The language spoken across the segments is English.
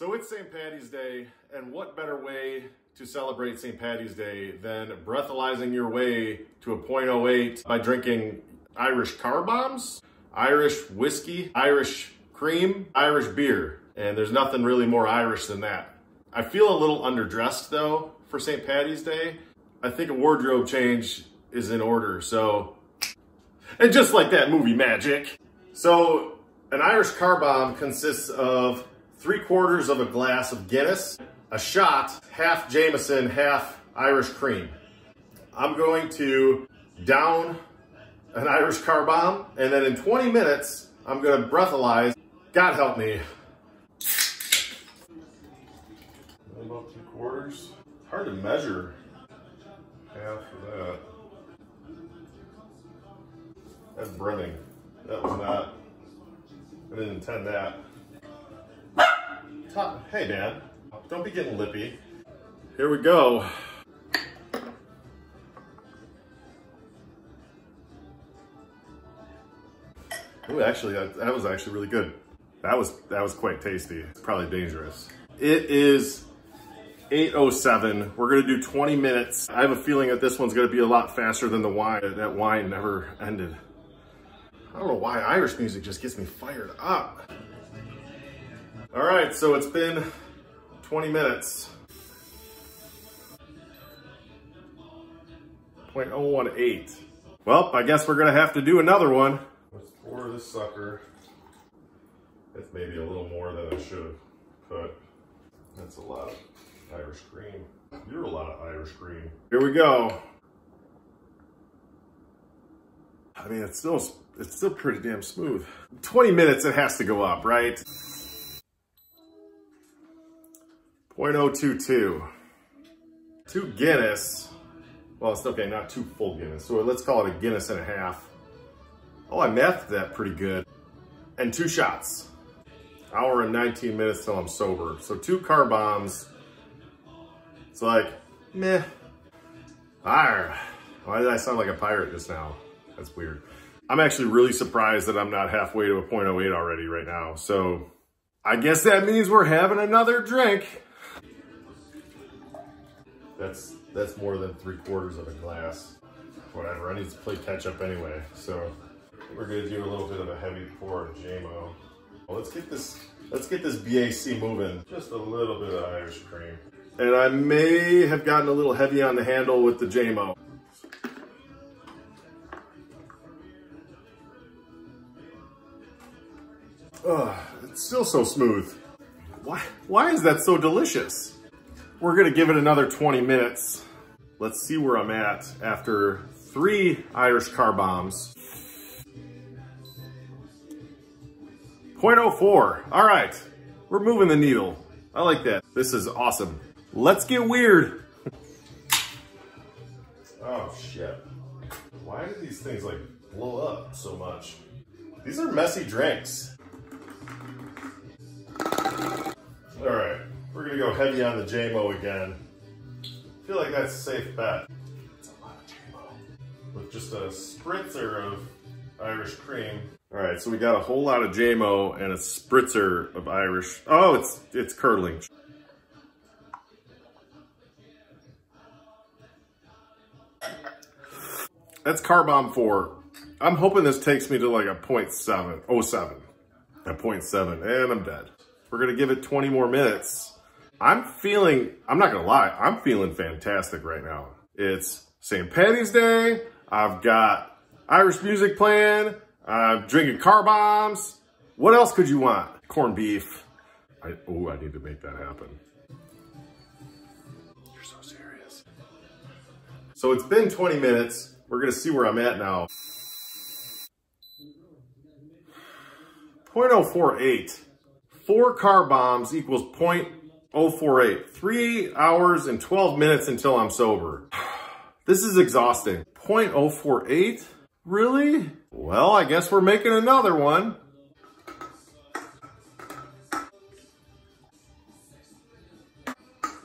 So it's St. Patty's Day, and what better way to celebrate St. Patty's Day than breathalyzing your way to a .08 by drinking Irish car bombs, Irish whiskey, Irish cream, Irish beer. And there's nothing really more Irish than that. I feel a little underdressed though for St. Patty's Day. I think a wardrobe change is in order, so. And just like that movie magic. So, an Irish car bomb consists of three quarters of a glass of Guinness, a shot, half Jameson, half Irish cream. I'm going to down an Irish car bomb, and then in 20 minutes, I'm gonna breathalyze. God help me. About three quarters. Hard to measure half of that. That's brimming. That was not, I didn't intend that. Top, hey man, don't be getting lippy. Here we go. Ooh, actually, that, that was actually really good. That was that was quite tasty. It's probably dangerous. It is 8.07. We're gonna do 20 minutes. I have a feeling that this one's gonna be a lot faster than the wine. That wine never ended. I don't know why Irish music just gets me fired up. All right, so it's been 20 minutes. 0.018. Well, I guess we're gonna have to do another one. Let's pour this sucker. It's maybe a little more than I should have put. That's a lot of Irish cream. You're a lot of Irish cream. Here we go. I mean, it's still, it's still pretty damn smooth. 20 minutes, it has to go up, right? 0.022. Two Guinness. Well, it's okay, not two full Guinness. So let's call it a Guinness and a half. Oh, I mathed that pretty good. And two shots. Hour and 19 minutes till I'm sober. So two car bombs. It's like, meh. Arr. Why did I sound like a pirate just now? That's weird. I'm actually really surprised that I'm not halfway to a .08 already right now. So I guess that means we're having another drink. That's that's more than three quarters of a glass. Whatever, I need to play catch up anyway. So we're gonna do a little bit of a heavy pour of Jamo. Well, let's get this, let's get this BAC moving. Just a little bit of Irish cream. And I may have gotten a little heavy on the handle with the Jamo. Ugh, it's still so smooth. Why, why is that so delicious? We're gonna give it another 20 minutes. Let's see where I'm at after three Irish car bombs. 0.04, all right. We're moving the needle. I like that. This is awesome. Let's get weird. oh shit. Why do these things like blow up so much? These are messy drinks. Heavy on the Jamo again. I feel like that's a safe bet. It's a lot of Jamo. With just a spritzer of Irish cream. All right, so we got a whole lot of Jamo and a spritzer of Irish. Oh, it's it's curdling. That's car bomb four. I'm hoping this takes me to like a 0.7, 07, a 0.7, and I'm dead. We're gonna give it 20 more minutes. I'm feeling, I'm not gonna lie, I'm feeling fantastic right now. It's St. Patty's Day. I've got Irish music playing. I'm drinking car bombs. What else could you want? Corned beef. I, oh, I need to make that happen. You're so serious. So it's been 20 minutes. We're gonna see where I'm at now. 0.048. Four car bombs equals 0.048. Three hours and 12 minutes until I'm sober. This is exhausting. 0.048? Really? Well, I guess we're making another one.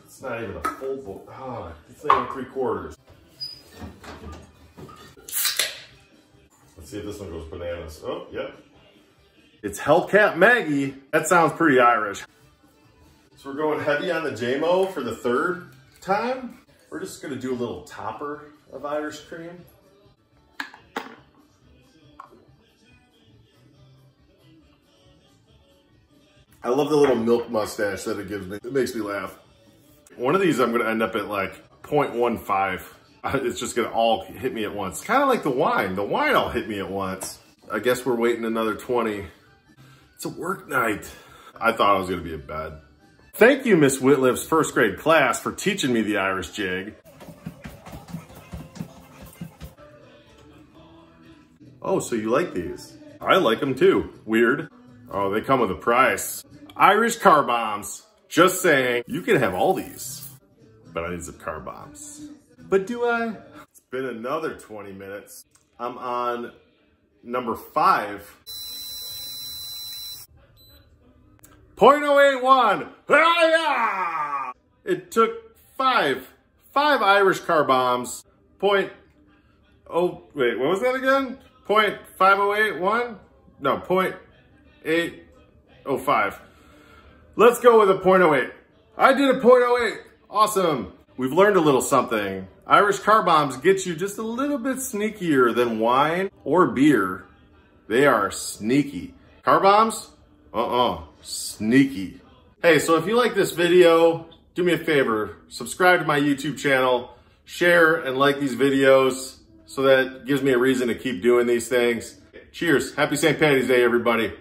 It's not even a full book. Ah, it's not even three quarters. Let's see if this one goes bananas. Oh, yep. It's Hellcat Maggie. That sounds pretty Irish. So we're going heavy on the Jamo for the third time. We're just gonna do a little topper of Irish cream. I love the little milk mustache that it gives me. It makes me laugh. One of these I'm gonna end up at like 0.15. It's just gonna all hit me at once. Kind of like the wine. The wine all hit me at once. I guess we're waiting another 20. It's a work night. I thought I was gonna be in bed. Thank you, Miss Whitliv's first grade class for teaching me the Irish jig. Oh, so you like these? I like them too. Weird. Oh, they come with a price. Irish car bombs. Just saying, you can have all these, but I need some car bombs. But do I? It's been another 20 minutes. I'm on number five. 0.081. Ah, It took five, five Irish car bombs. Point, oh, wait, what was that again? Point 5081? No, point 805. Let's go with a 0.08. I did a 0.08. Awesome. We've learned a little something. Irish car bombs get you just a little bit sneakier than wine or beer. They are sneaky. Car bombs? Uh-uh. Sneaky. Hey, so if you like this video, do me a favor. Subscribe to my YouTube channel. Share and like these videos so that gives me a reason to keep doing these things. Cheers. Happy St. Patty's Day, everybody.